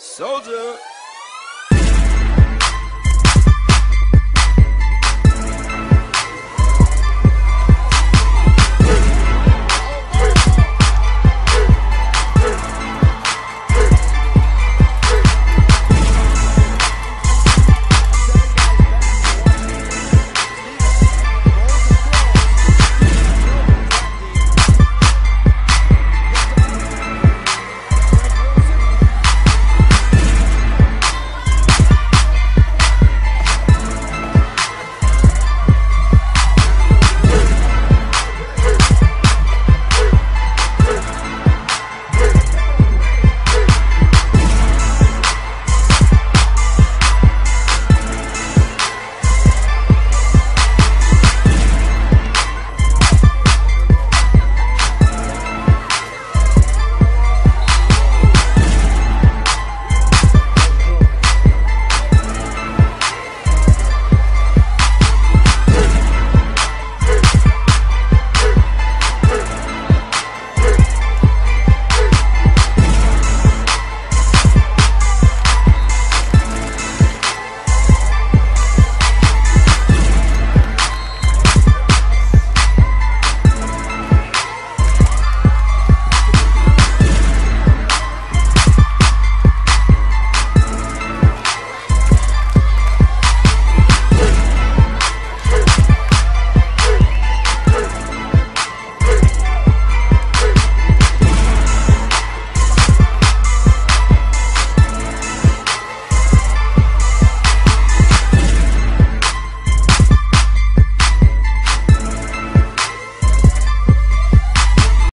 Soldier.